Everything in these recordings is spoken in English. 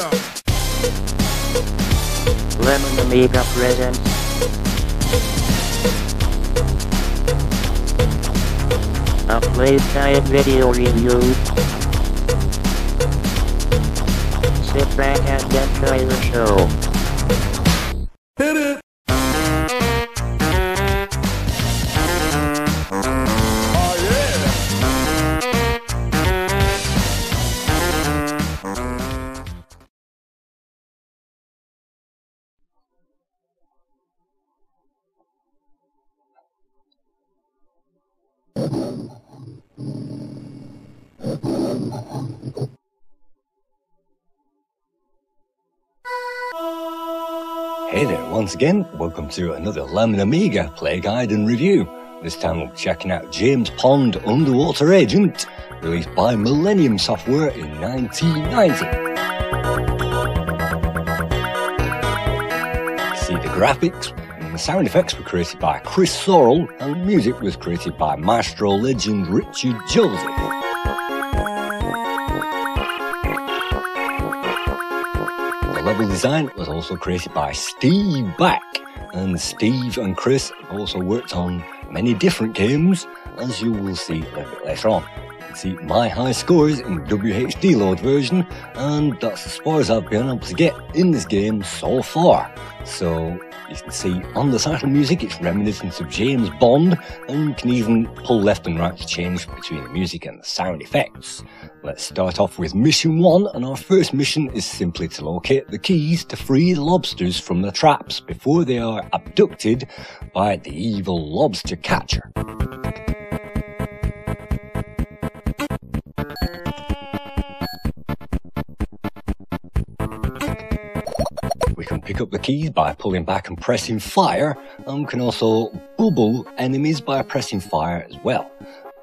Out. Lemon Amiga presents a playtime video review. Sit back and enjoy the show. Once again, welcome to another Lemon Amiga play guide and review. This time we're checking out James Pond Underwater Agent, released by Millennium Software in 1990. See the graphics and the sound effects were created by Chris Sorrell and the music was created by maestro legend Richard Joseph. Design was also created by Steve Bak, and Steve and Chris also worked on many different games, as you will see a little bit later on. You can see my high scores in WHD load version, and that's as far as I've been able to get in this game so far. So you can see on the title music it's reminiscent of James Bond, and you can even pull left and right to change between the music and the sound effects. Let's start off with mission one, and our first mission is simply to locate the keys to free the lobsters from the traps before they are abducted by the evil lobster catcher. Up the keys by pulling back and pressing fire, and we can also bubble enemies by pressing fire as well.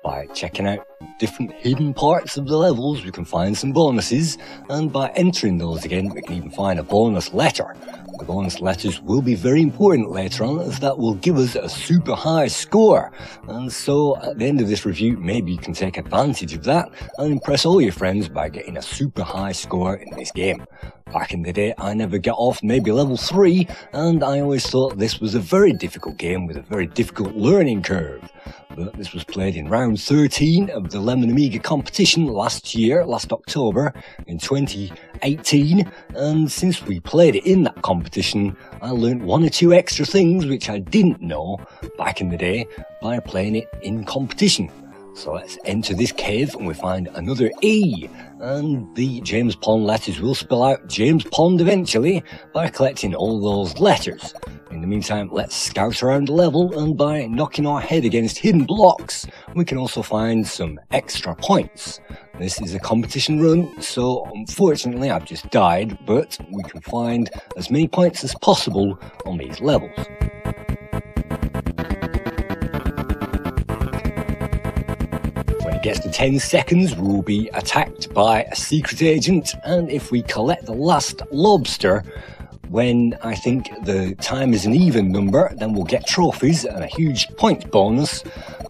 By checking out different hidden parts of the levels, we can find some bonuses, and by entering those again, we can even find a bonus letter. The bonus letters will be very important later on, as that will give us a super high score. And so, at the end of this review, maybe you can take advantage of that and impress all your friends by getting a super high score in this game. Back in the day, I never got off maybe level 3, and I always thought this was a very difficult game with a very difficult learning curve. But this was played in round 13 of the Lemon Amiga competition last year, last October in 2018, and since we played it in that competition, I learned one or two extra things which I didn't know back in the day by playing it in competition. So let's enter this cave and we find another E. And the James Pond letters will spell out James Pond eventually by collecting all those letters. In the meantime, let's scout around the level and by knocking our head against hidden blocks, we can also find some extra points. This is a competition run, so unfortunately I've just died, but we can find as many points as possible on these levels. Gets to 10 seconds, we'll be attacked by a secret agent, and if we collect the last lobster, when I think the time is an even number, then we'll get trophies and a huge point bonus.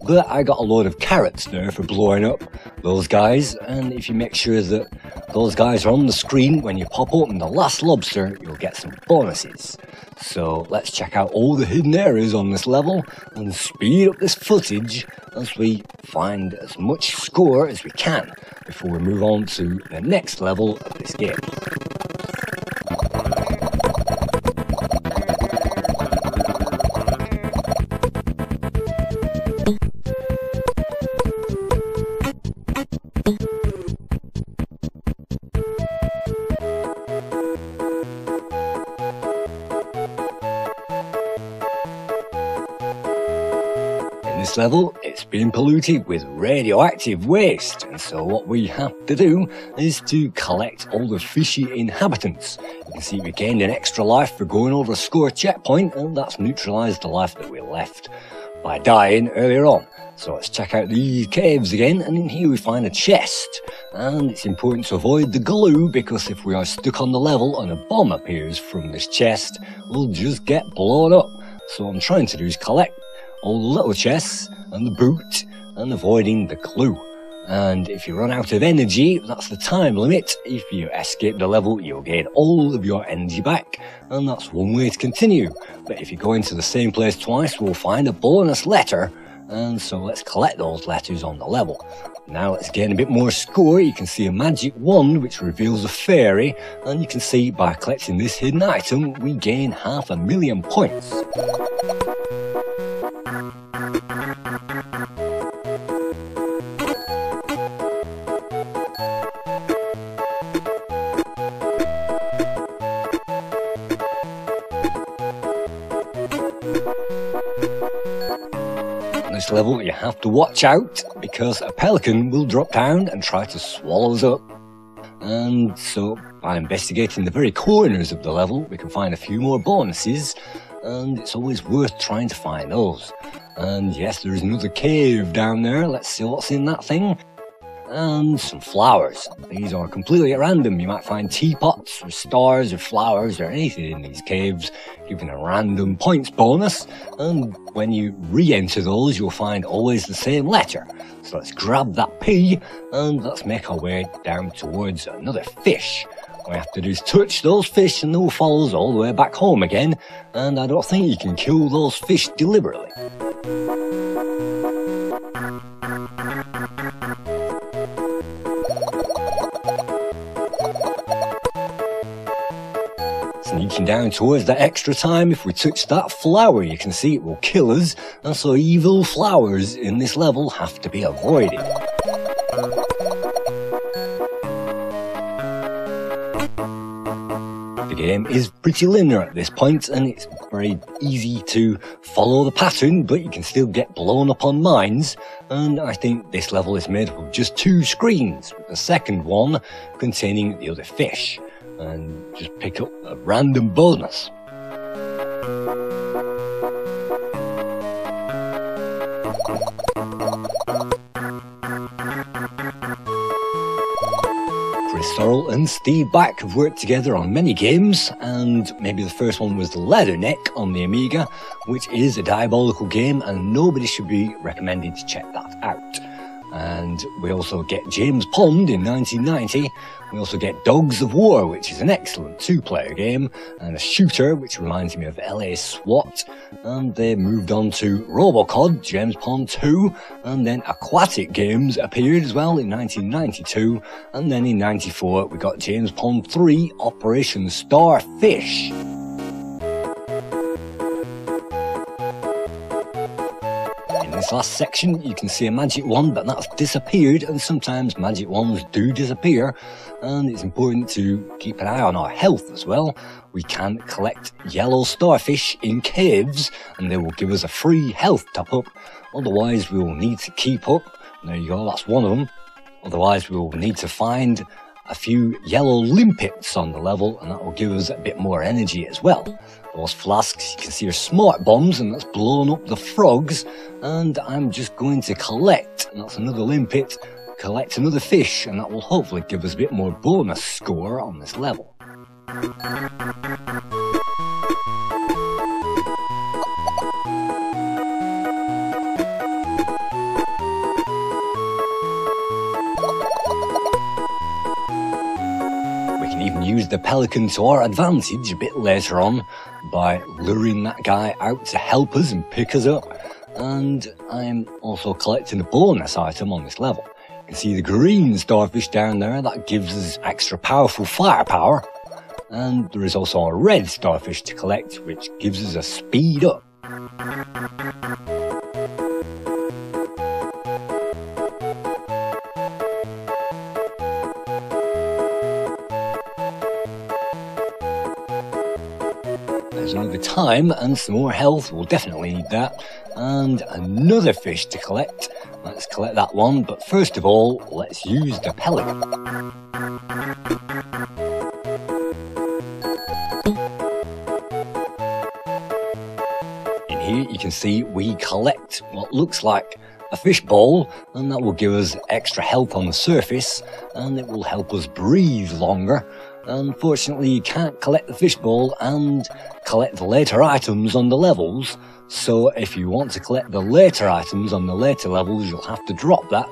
But I got a load of carrots there for blowing up those guys, and if you make sure that those guys are on the screen when you pop open the last lobster, you'll get some bonuses. So let's check out all the hidden areas on this level and speed up this footage as we find as much score as we can before we move on to the next level of this game. Level, it's been polluted with radioactive waste, and so what we have to do is to collect all the fishy inhabitants. You can see we gained an extra life for going over a score checkpoint, and that's neutralized the life that we left by dying earlier on. So let's check out these caves again, and in here we find a chest. And it's important to avoid the glue, because if we are stuck on the level and a bomb appears from this chest, we'll just get blown up. So what I'm trying to do is collect all the little chests and the boot and avoiding the glue. And if you run out of energy, that's the time limit. If you escape the level, you'll gain all of your energy back. And that's one way to continue. But if you go into the same place twice, we'll find a bonus letter. And so let's collect those letters on the level. Now let's gain a bit more score. You can see a magic wand which reveals a fairy. And you can see by collecting this hidden item, we gain half a million points. Level, you have to watch out because a pelican will drop down and try to swallow us up. And so, by investigating the very corners of the level, we can find a few more bonuses, and it's always worth trying to find those. And yes, there is another cave down there. Let's see what's in that thing. And some flowers. These are completely at random. You might find teapots or stars or flowers or anything in these caves, giving a random points bonus. And when you re-enter those, you'll find always the same letter. So let's grab that P and let's make our way down towards another fish. All we have to do is touch those fish and they'll follow us all the way back home again. And I don't think you can kill those fish deliberately. Down towards that extra time, if we touch that flower, you can see it will kill us, and so evil flowers in this level have to be avoided. The game is pretty linear at this point, and it's very easy to follow the pattern, but you can still get blown up on mines. And I think this level is made up of just two screens, with the second one containing the other fish. And just pick up a random bonus. Chris Sorrell and Steve Bak have worked together on many games, and maybe the first one was the Leatherneck on the Amiga, which is a diabolical game, and nobody should be recommended to check that out. And we also get James Pond in 1990. We also get Dogs of War, which is an excellent two-player game, and a shooter, which reminds me of LA SWAT. And they moved on to Robocod, James Pond 2, and then Aquatic Games appeared as well in 1992. And then in 94, we got James Pond 3, Operation Starfish. This last section, you can see a magic wand, but that's disappeared, and sometimes magic wands do disappear, and it's important to keep an eye on our health as well. We can collect yellow starfish in caves, and they will give us a free health top up. Otherwise, we will need to keep up. There you go, that's one of them. Otherwise, we will need to find a few yellow limpets on the level, and that will give us a bit more energy as well. Those flasks you can see are smart bombs, and that's blown up the frogs. And I'm just going to collect, and that's another limpet, collect another fish, and that will hopefully give us a bit more bonus score on this level. The pelican to our advantage a bit later on by luring that guy out to help us and pick us up. And I'm also collecting a bonus item on this level. You can see the green starfish down there, that gives us extra powerful firepower. And there is also a red starfish to collect, which gives us a speed up. Time and some more health. We'll definitely need that. And another fish to collect. Let's collect that one. But first of all, let's use the pelican. In here, you can see we collect what looks like a fish bowl, and that will give us extra health on the surface, and it will help us breathe longer. Unfortunately, you can't collect the fishbowl and collect the later items on the levels. So if you want to collect the later items on the later levels, you'll have to drop that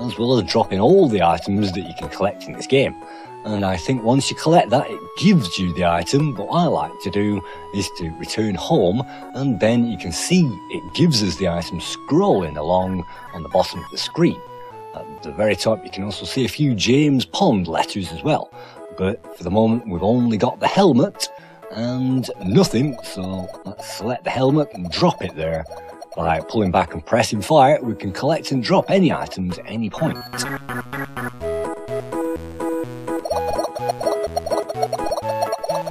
as well as dropping all the items that you can collect in this game. And I think once you collect that, it gives you the item. What I like to do is to return home, and then you can see it gives us the item scrolling along on the bottom of the screen. At the very top, you can also see a few James Pond letters as well. But for the moment, we've only got the helmet and nothing. So let's select the helmet and drop it there. By pulling back and pressing fire, we can collect and drop any items at any point.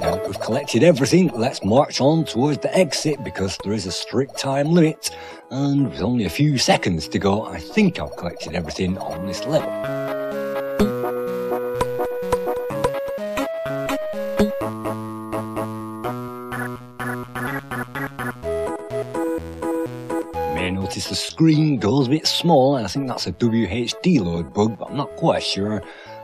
Now we've collected everything, let's march on towards the exit because there is a strict time limit and with only a few seconds to go, I think I've collected everything on this level. Screen goes a bit small, and I think that's a WHD load bug, but I'm not quite sure.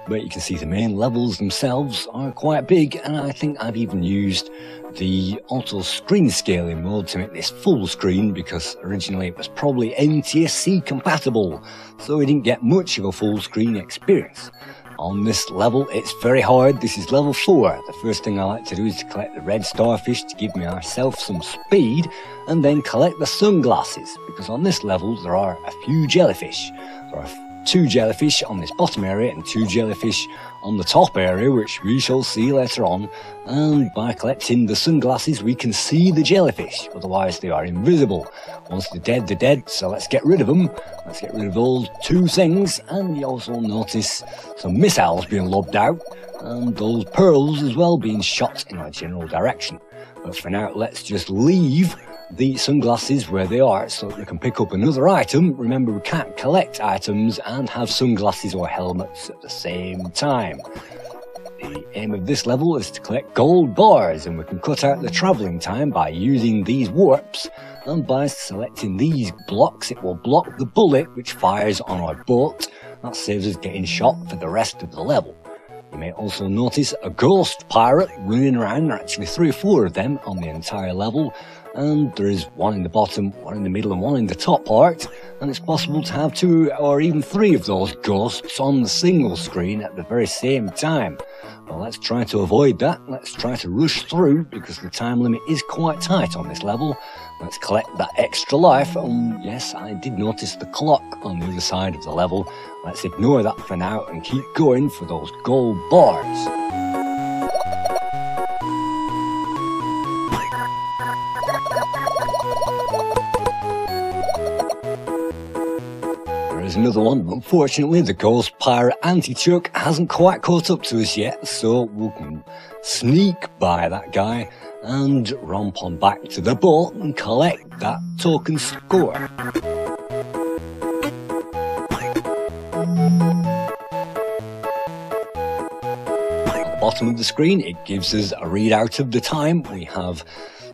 But you can see the main levels themselves are quite big, and I think I've even used the auto screen scaling mode to make this full screen because originally it was probably NTSC compatible, so we didn't get much of a full screen experience. On this level, it's very hard. This is level 4. The first thing I like to do is to collect the red starfish to give myself some speed, and then collect the sunglasses, because on this level there are a few jellyfish. There are two jellyfish on this bottom area and two jellyfish on the top area, which we shall see later on. And by collecting the sunglasses, we can see the jellyfish, otherwise they are invisible. Once they're dead, they're dead, so let's get rid of them. Let's get rid of all two things, and you also notice some missiles being lobbed out, and those pearls as well being shot in a general direction. But for now, let's just leave the sunglasses where they are so that we can pick up another item. Remember, we can't collect items and have sunglasses or helmets at the same time. The aim of this level is to collect gold bars and we can cut out the travelling time by using these warps and by selecting these blocks it will block the bullet which fires on our boat. That saves us getting shot for the rest of the level. You may also notice a ghost pirate running around. There are actually three or four of them on the entire level, and there is one in the bottom, one in the middle, and one in the top part. And it's possible to have two or even three of those ghosts on the single screen at the very same time. Well, let's try to avoid that. Let's try to rush through because the time limit is quite tight on this level. Let's collect that extra life. And yes, I did notice the clock on the other side of the level. Let's ignore that for now and keep going for those gold bars. There is another one, but unfortunately the Ghost Pirate Anti-Chuck hasn't quite caught up to us yet, so we can sneak by that guy and romp on back to the boat and collect that token score. Bottom of the screen, it gives us a readout of the time. We have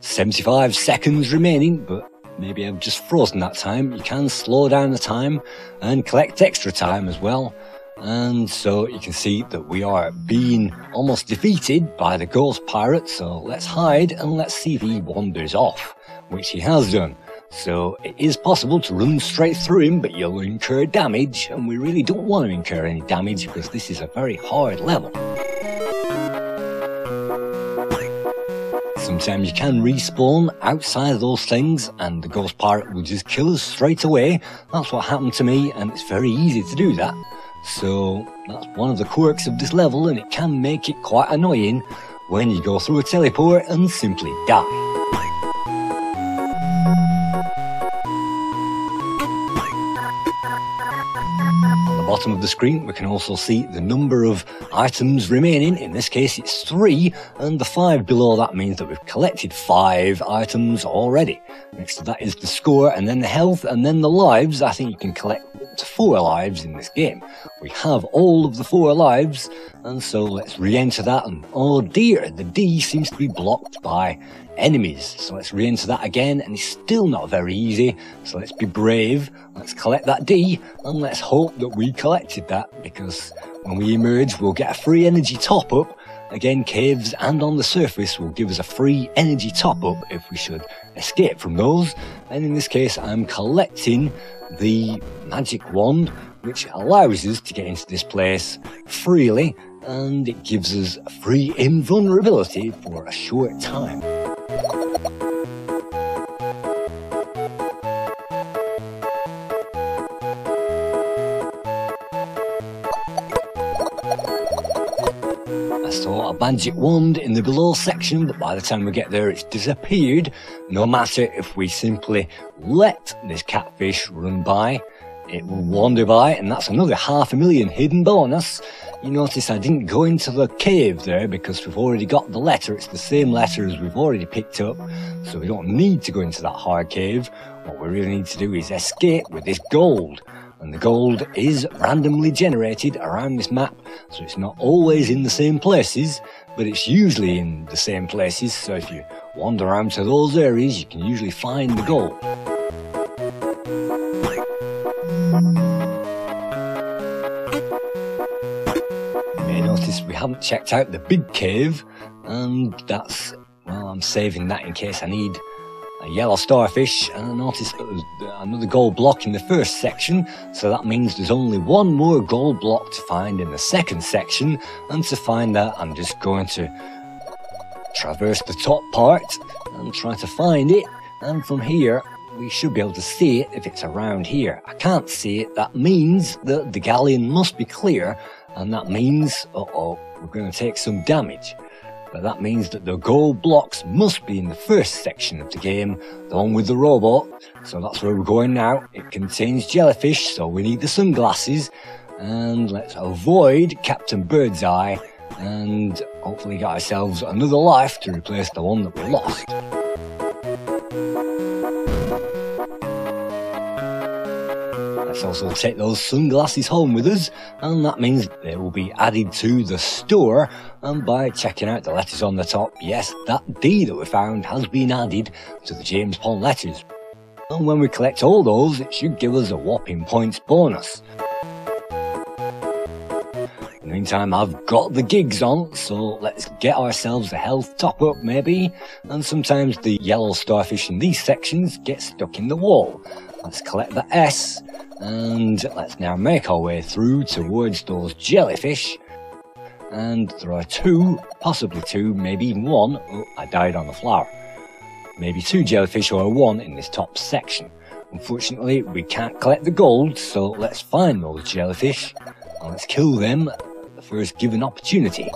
75 seconds remaining, but maybe I've just frozen that time. You can slow down the time and collect extra time as well. And so you can see that we are being almost defeated by the ghost pirate. So let's hide and let's see if he wanders off, which he has done. So it is possible to run straight through him, but you'll incur damage, and we really don't want to incur any damage because this is a very hard level. Sometimes you can respawn outside of those things, and the ghost pirate will just kill us straight away. That's what happened to me, and it's very easy to do that. So that's one of the quirks of this level, and it can make it quite annoying when you go through a teleport and simply die. Bottom of the screen, we can also see the number of items remaining. In this case, it's three, and the five below that means that we've collected five items already. Next to that is the score, and then the health, and then the lives. I think you can collect to four lives in this game. We have all of the four lives, and so let's re-enter that. And oh dear, the D seems to be blocked by enemies. So let's re-enter that again, and it's still not very easy. So let's be brave. Let's collect that D, and let's hope that we collected that, because when we emerge, we'll get a free energy top-up. Again, caves and on the surface will give us a free energy top-up if we should escape from those. And in this case, I'm collecting the magic wand, which allows us to get into this place freely and it gives us free invulnerability for a short time. Magic wand in the below section, but by the time we get there, it's disappeared. No matter if we simply let this catfish run by, it will wander by, and that's another half a million hidden bonus. You notice I didn't go into the cave there because we've already got the letter. It's the same letter as we've already picked up, so we don't need to go into that hard cave. What we really need to do is escape with this gold and the gold is randomly generated around this map, so it's not always in the same places, but it's usually in the same places, so if you wander around to those areas, you can usually find the gold. You may notice we haven't checked out the big cave, and that's, well, I'm saving that in case I need a yellow starfish, and I noticed there was uh, another gold block in the first section, so that means there's only one more gold block to find in the second section, and to find that I'm just going to traverse the top part and try to find it, and from here we should be able to see it if it's around here. I can't see it, that means that the galleon must be clear, and that means, uh-oh, we're going to take some damage but that means that the gold blocks must be in the first section of the game, one with the robot, so that's where we're going now. It contains jellyfish, so we need the sunglasses, and let's avoid Captain Birdseye, and hopefully get ourselves another life to replace the one that we lost. Let's also take those sunglasses home with us, and that means they will be added to the store. And by checking out the letters on the top, yes, that D that we found has been added to the James Pond letters. And when we collect all those, it should give us a whopping points bonus. In the meantime, I've got the gigs on, so let's get ourselves a health top up maybe. And sometimes the yellow starfish in these sections get stuck in the wall. Let's collect the S, and let's now make our way through towards those jellyfish. And there are two, possibly two, maybe even one. Oh, I died on the flower. Maybe two jellyfish or one in this top section. Unfortunately, we can't collect the gold, so let's find those jellyfish and let's kill them at the first given opportunity.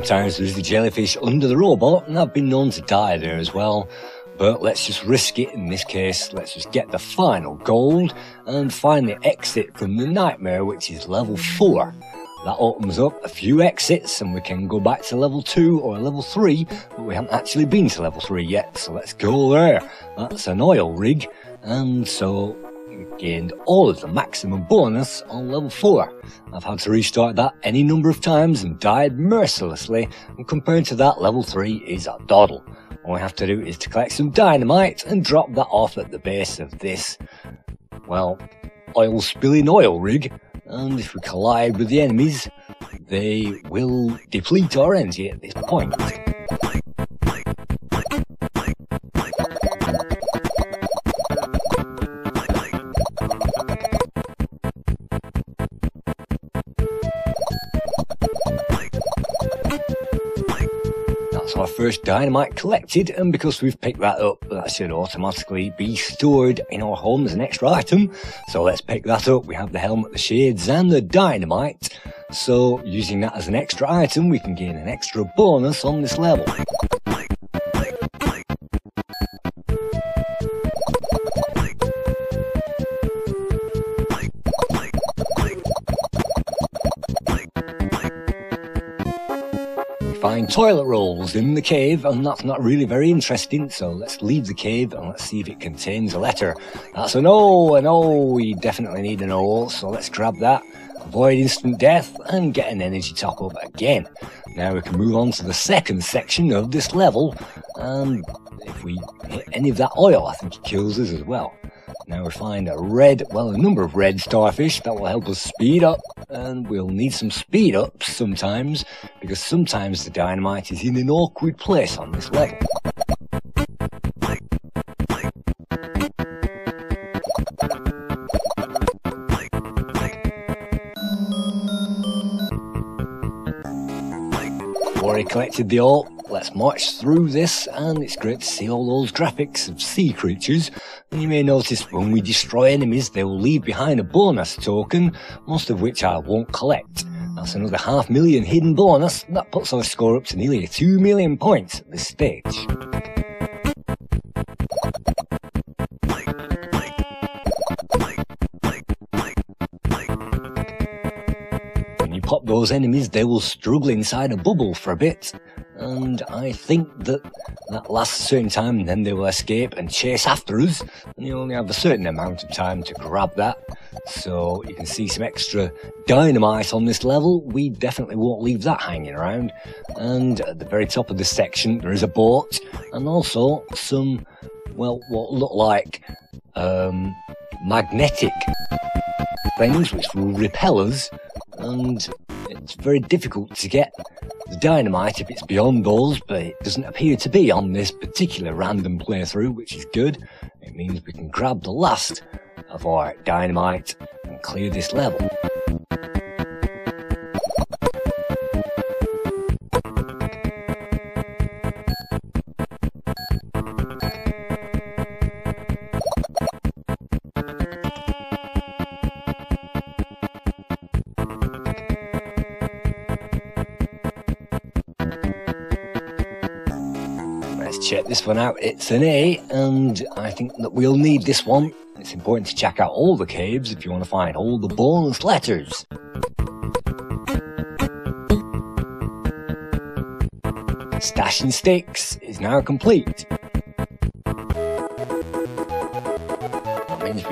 Sometimes there's the jellyfish under the robot, and I've been known to die there as well. But let's just risk it in this case. Let's just get the final gold and find the exit from the nightmare, which is level 4. That opens up a few exits and we can go back to level 2 or level 3, but we haven't actually been to level 3 yet, so let's go there. That's an oil rig, and so gained all of the maximum bonus on level 4. I've had to restart that any number of times and died mercilessly, and compared to that, level 3 is a doddle. All we have to do is to collect some dynamite and drop that off at the base of this, well, oil spilling oil rig, and if we collide with the enemies, they will deplete our energy at this point. First dynamite collected, and because we've picked that up, that should automatically be stored in our home as an extra item. So let's pick that up. We have the helmet, the shades, and the dynamite. So using that as an extra item, we can gain an extra bonus on this level. Find toilet rolls in the cave, and that's not really very interesting, so let's leave the cave and let's see if it contains a letter. That's an O, an O, we definitely need an O, so let's grab that, avoid instant death, and get an energy top up again. Now we can move on to the second section of this level, and if we hit any of that oil, I think it kills us as well. Now we find a red, well, a number of red starfish that will help us speed up, and we'll need some speed ups sometimes, because sometimes the dynamite is in an awkward place on this level. Already collected the all. Let's march through this, and it's great to see all those graphics of sea creatures. And you may notice when we destroy enemies, they will leave behind a bonus token, most of which I won't collect. That's another half million hidden bonus. That puts our score up to nearly 2 million points at this stage. When you pop those enemies, they will struggle inside a bubble for a bit. And I think that that lasts a certain time, and then they will escape and chase after us. And you only have a certain amount of time to grab that. So you can see some extra dynamite on this level. We definitely won't leave that hanging around. And at the very top of this section, there is a boat and also some, well, what look like um, magnetic things which will repel us. And it's very difficult to get the dynamite if it's beyond those, but it doesn't appear to be on this particular random playthrough, which is good. It means we can grab the last of our dynamite and clear this level. Let's check this one out. It's an A, and I think that we'll need this one. It's important to check out all the caves if you want to find all the bonus letters. Stashing sticks is now complete.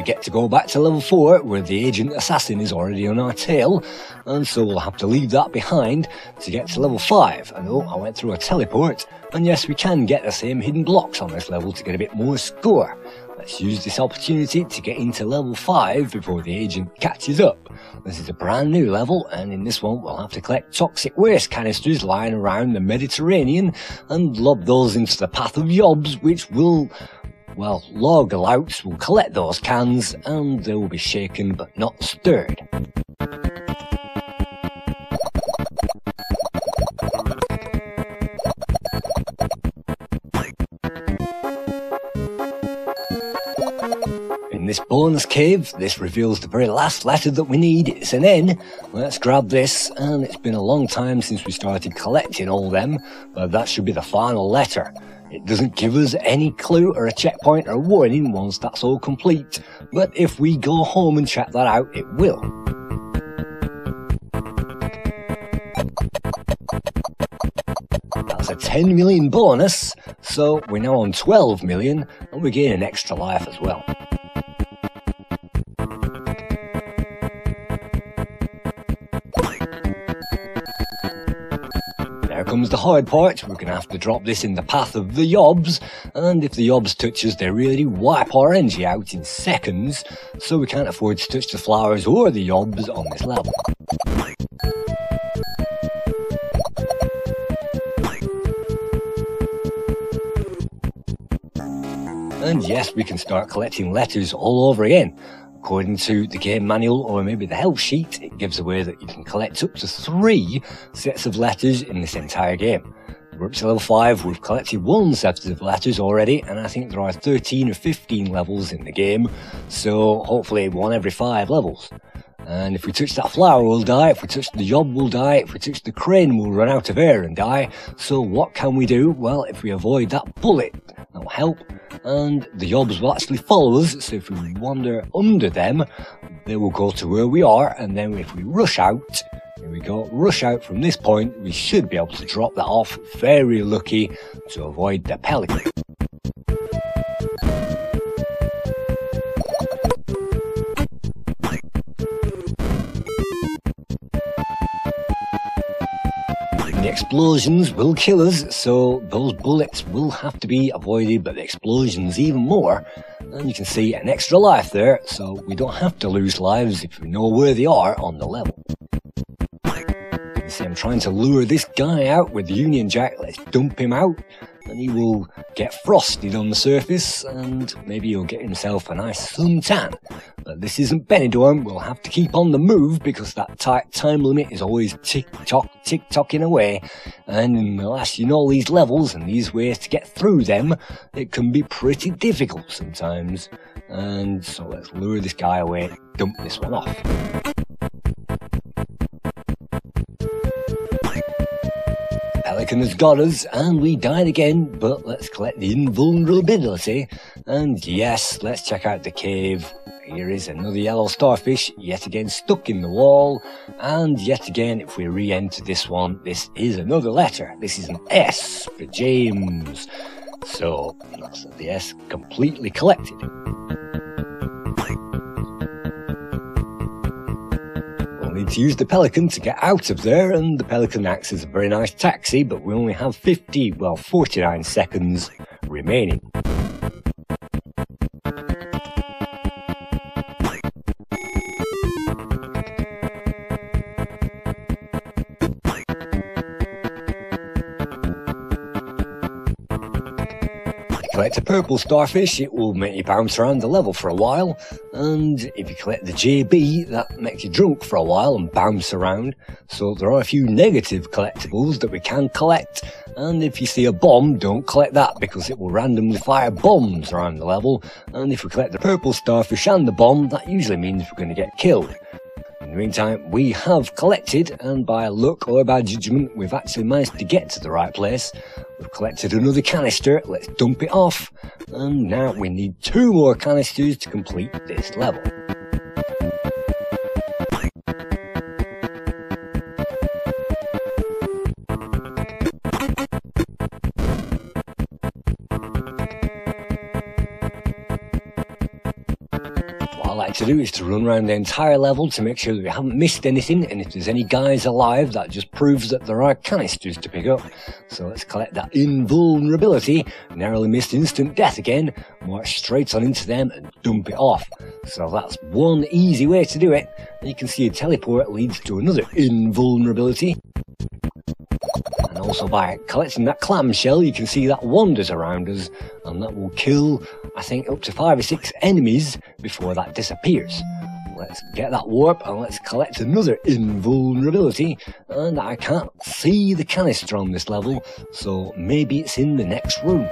Get to go back to level 4 where the agent assassin is already on our tail and so we'll have to leave that behind to get to level 5. And oh, I went through a teleport and yes we can get the same hidden blocks on this level to get a bit more score. Let's use this opportunity to get into level 5 before the agent catches up. This is a brand new level, and in this one we'll have to collect toxic waste canisters lying around the Mediterranean and lob those into the path of yobs, which will, well, lager louts will collect those cans and they will be shaken but not stirred. Bonus cave, this reveals the very last letter that we need. It's an N. Let's grab this, and it's been a long time since we started collecting all them, but that should be the final letter. It doesn't give us any clue or a checkpoint or a warning once that's all complete, but if we go home and check that out, it will. That's a 10 million bonus, so we're now on 12 million, and we gain an extra life as well. Comes the hard part. We're gonna have to drop this in the path of the yobs, and if the yobs touch us, they really wipe our energy out in seconds, so we can't afford to touch the flowers or the yobs on this level. And yes, we can start collecting letters all over again. According to the game manual or maybe the help sheet, it gives away that you can collect up to three sets of letters in this entire game. We're up to level 5, we've collected one set of letters already, and I think there are 13 or 15 levels in the game, so hopefully one every 5 levels. And if we touch that flower, we'll die. If we touch the job, we'll die. If we touch the crane, we'll run out of air and die. So what can we do? Well, if we avoid that bullet, that'll help. And the yobs will actually follow us. So if we wander under them, they will go to where we are. And then if we rush out, here we go, rush out from this point, we should be able to drop that off. Very lucky to avoid the pelican. Explosions will kill us, so those bullets will have to be avoided, but the explosions even more. And you can see an extra life there, so we don't have to lose lives if we know where they are on the level. You see, I'm trying to lure this guy out with the Union Jack. Let's dump him out and he will get frosted on the surface and maybe he'll get himself a nice suntan. But this isn't Benidorm, we'll have to keep on the move because that tight time limit is always tick-tock, tick-tocking away. And unless you know these levels and these ways to get through them, it can be pretty difficult sometimes. And so let's lure this guy away, dump this one off. Pelican has got us, and we died again, but let's collect the invulnerability. And yes, let's check out the cave. Here is another yellow starfish, yet again stuck in the wall. And yet again, if we re-enter this one, this is another letter. This is an S for James. So, that's the S completely collected. To use the Pelican to get out of there, and the Pelican acts as a very nice taxi, but we only have 50, well, 49 seconds remaining. collect a purple starfish, it will make you bounce around the level for a while. And if you collect the JB, that makes you drunk for a while and bounce around. So there are a few negative collectibles that we can collect. And if you see a bomb, don't collect that because it will randomly fire bombs around the level. And if we collect the purple starfish and the bomb, that usually means we're going to get killed. In the meantime, we have collected, and by luck or by judgment, we've actually managed to get to the right place. We've collected another canister, let's dump it off, and now we need two more canisters to complete this level. To do is to run around the entire level to make sure that we haven't missed anything, and if there's any guys alive, that just proves that there are canisters to pick up. So let's collect that invulnerability, narrowly missed instant death again, march straight on into them and dump it off. So that's one easy way to do it. You can see a teleport leads to another invulnerability. And also by collecting that clamshell, you can see that wanders around us, and that will kill, I think, up to five or six enemies before that disappears. Let's get that warp and let's collect another invulnerability. And I can't see the canister on this level, so maybe it's in the next room.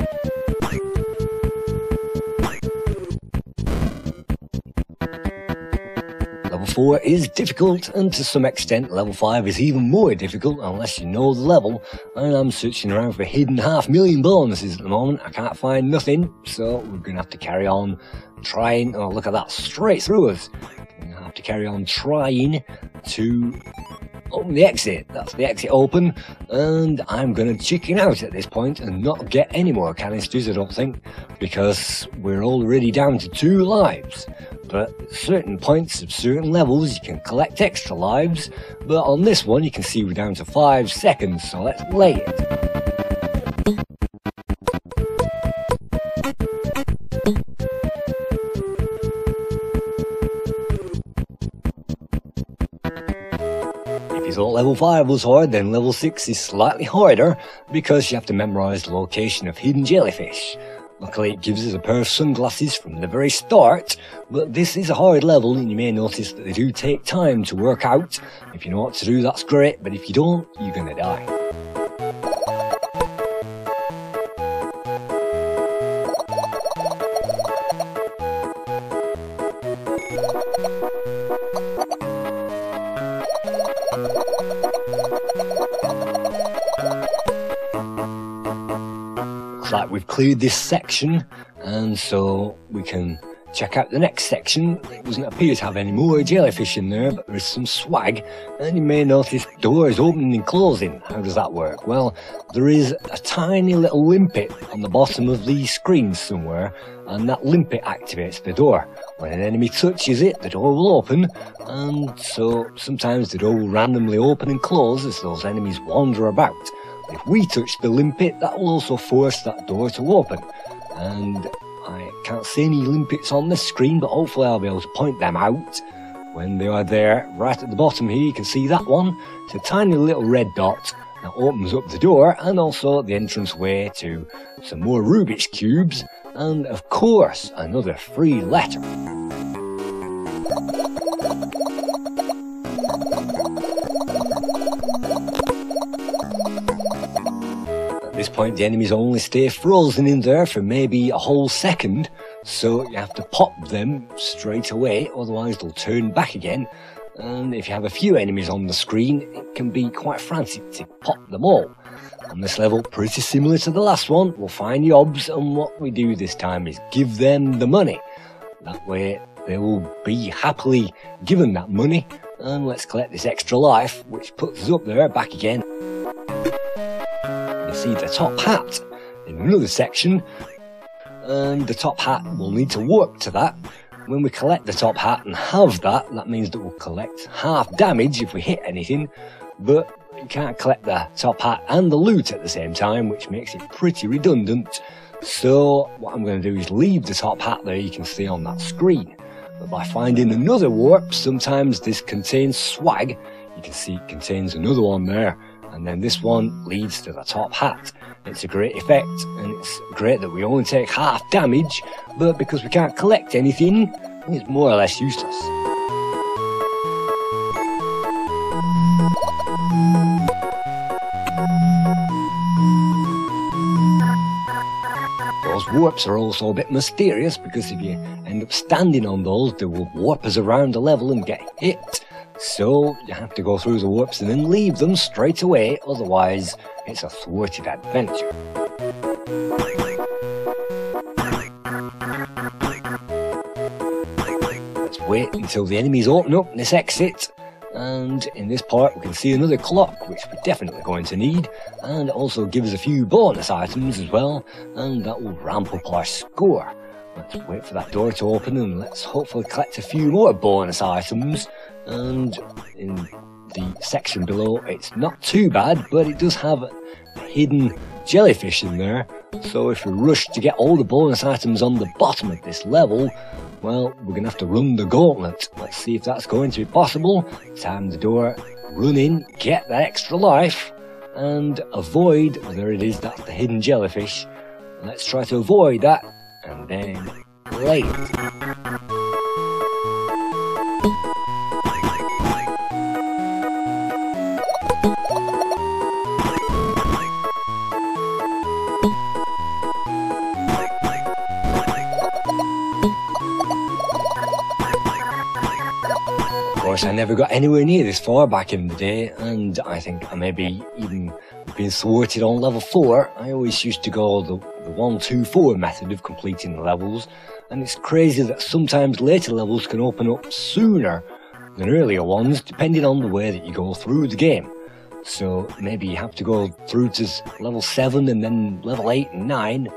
Level 4 is difficult, and to some extent, level 5 is even more difficult unless you know the level. And I'm searching around for hidden half million bonuses at the moment. I can't find nothing, so we're gonna have to carry on trying. Oh, look at that, straight through us. We're gonna have to carry on trying to open the exit. That's the exit open, and I'm gonna chicken out at this point and not get any more canisters, I don't think, because we're already down to two lives. But at certain points of certain levels, you can collect extra lives, but on this one, you can see we're down to five seconds, so let's lay it. Thought level 5 was hard, then level 6 is slightly harder because you have to memorize the location of hidden jellyfish. Luckily, it gives us a pair of sunglasses from the very start, but this is a hard level and you may notice that they do take time to work out. If you know what to do, that's great, but if you don't, you're gonna die. Like we've cleared this section, and so we can check out the next section. It doesn't appear to have any more jellyfish in there, but there's some swag. And you may notice doors opening and closing. How does that work? Well, there is a tiny little limpet on the bottom of the screen somewhere, and that limpet activates the door. When an enemy touches it, the door will open, and so sometimes the door will randomly open and close as those enemies wander about. If we touch the limpet, that will also force that door to open. And I can't see any limpets on the screen, but hopefully I'll be able to point them out when they are there. Right at the bottom here, you can see that one. It's a tiny little red dot that opens up the door and also the entrance way to some more Rubik's Cubes and of course another free letter. Point, the enemies only stay frozen in there for maybe a whole second, so you have to pop them straight away, otherwise they'll turn back again. And if you have a few enemies on the screen, it can be quite frantic to pop them all. On this level, pretty similar to the last one, we'll find yobs, and what we do this time is give them the money. That way, they will be happily given that money, and let's collect this extra life, which puts us up there, back again. See the top hat in another section, and the top hat will need to warp to that. When we collect the top hat and have that, that means that we'll collect half damage if we hit anything, but you can't collect the top hat and the loot at the same time, which makes it pretty redundant. So what I'm going to do is leave the top hat there you can see on that screen. But by finding another warp, sometimes this contains swag. You can see it contains another one there. And then this one leads to the top hat. It's a great effect, and it's great that we only take half damage, but because we can't collect anything, it's more or less useless. Those warps are also a bit mysterious because if you end up standing on those, they will warp us around the level and get hit. So you have to go through the warps and then leave them straight away, otherwise it's a thwarted adventure. Let's wait until the enemies open up this exit. And in this part, we can see another clock, which we're definitely going to need, and also gives a few bonus items as well, and that will ramp up our score. Let's wait for that door to open and let's hopefully collect a few more bonus items. And in the section below, it's not too bad, but it does have hidden jellyfish in there. So if we rush to get all the bonus items on the bottom of this level, well, we're going to have to run the gauntlet. Let's see if that's going to be possible. Time the door, run in, get that extra life, and avoid, there it is, that's the hidden jellyfish. Let's try to avoid that, and then play it. I never got anywhere near this far back in the day, and I think I maybe even been thwarted on level 4. I always used to go the, the 1, 2, 4 method of completing the levels, and it's crazy that sometimes later levels can open up sooner than earlier ones, depending on the way that you go through the game. So maybe you have to go through to level 7 and then level 8 and 9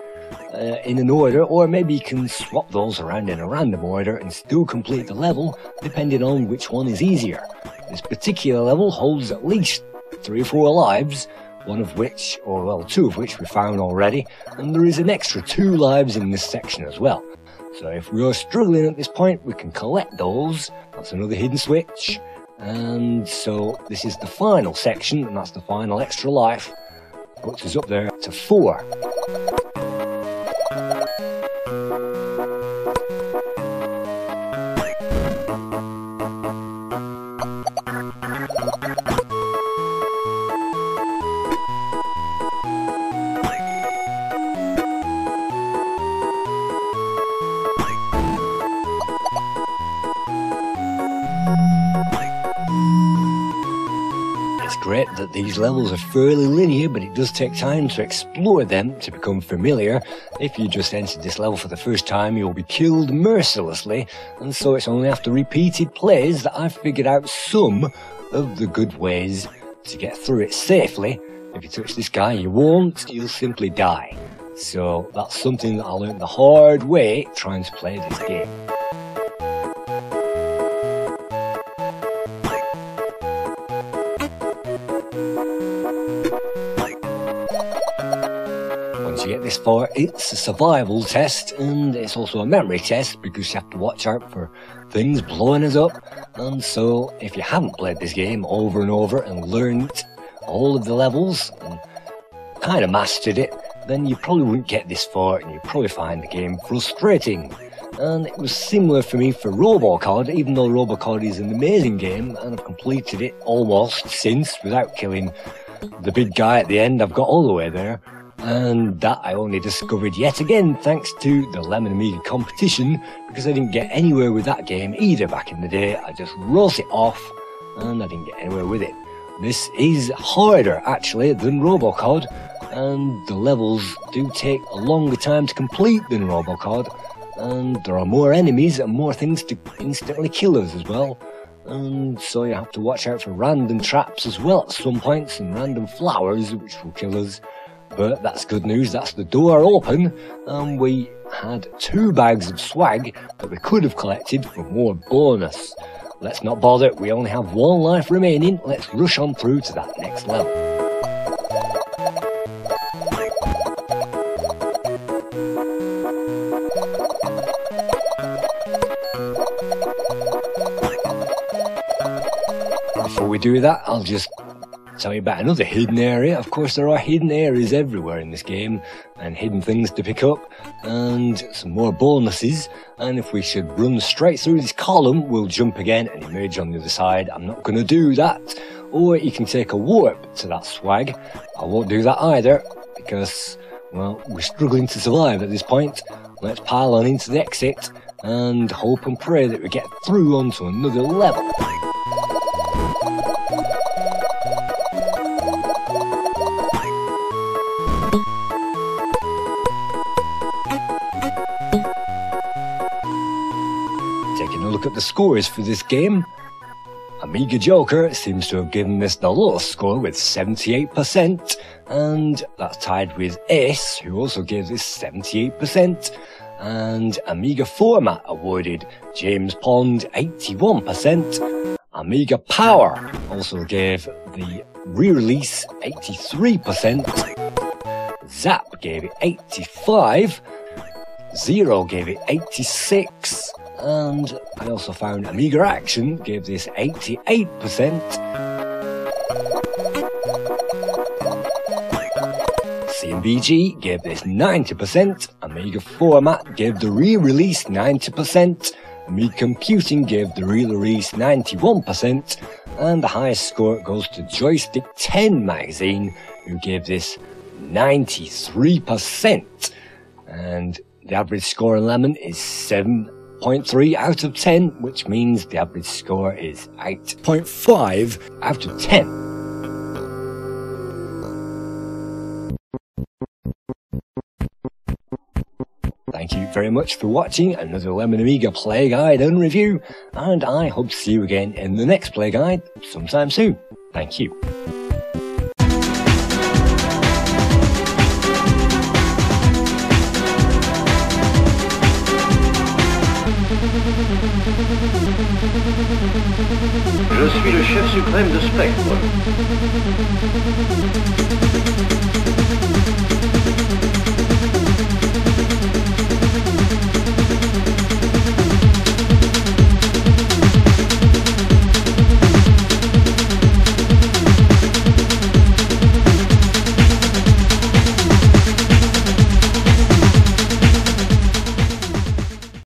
uh, in an order, or maybe you can swap those around in a random order and still complete the level, depending on which one is easier. This particular level holds at least three or four lives, one of which, or well, two of which we found already, and there is an extra two lives in this section as well. So if we are struggling at this point, we can collect those. That's another hidden switch. And so this is the final section, and that's the final extra life. Puts us up there to four. That these levels are fairly linear, but it does take time to explore them to become familiar. If you just entered this level for the first time, you'll be killed mercilessly, and so it's only after repeated plays that I've figured out some of the good ways to get through it safely. If you touch this guy, you won't, you'll simply die. So that's something that I learned the hard way trying to play this game. Far, it's a survival test and it's also a memory test because you have to watch out for things blowing us up. And so, if you haven't played this game over and over and learned all of the levels and kind of mastered it, then you probably wouldn't get this far and you'd probably find the game frustrating. And it was similar for me for Robocod, even though Robocod is an amazing game and I've completed it almost since without killing the big guy at the end. I've got all the way there. And that I only discovered yet again thanks to the Lemon Amiga competition because I didn't get anywhere with that game either back in the day. I just wrote it off and I didn't get anywhere with it. This is harder actually than Robocod and the levels do take a longer time to complete than Robocod and there are more enemies and more things to instantly kill us as well. And so you have to watch out for random traps as well at some points and random flowers which will kill us. But that's good news, that's the door open, and we had two bags of swag that we could have collected for more bonus. Let's not bother, we only have one life remaining, let's rush on through to that next level. Before we do that, I'll just tell you about another hidden area. Of course, there are hidden areas everywhere in this game, and hidden things to pick up, and some more bonuses. And if we should run straight through this column, we'll jump again and emerge on the other side. I'm not going to do that. Or you can take a warp to that swag. I won't do that either, because, well, we're struggling to survive at this point. Let's pile on into the exit, and hope and pray that we get through onto another level. The scores for this game, Amiga Joker seems to have given this the lowest score with 78%, and that's tied with Ace, who also gave this 78%, and Amiga Format awarded James Pond 81%, Amiga Power also gave the re-release 83%, Zzap gave it 85, Zero gave it 86, and I also found Amiga Action gave this 88%. C&VG gave this 90%, Amiga Format gave the re-release 90%, Amiga Computing gave the re-release 91%, and the highest score goes to Joystick 10 magazine, who gave this 93%. And the average score in Lemon is 7.3 out of 10, which means the average score is 8.5 out of 10. Thank you very much for watching another Lemon Amiga Play Guide and review, and I hope to see you again in the next Play Guide sometime soon. Thank you.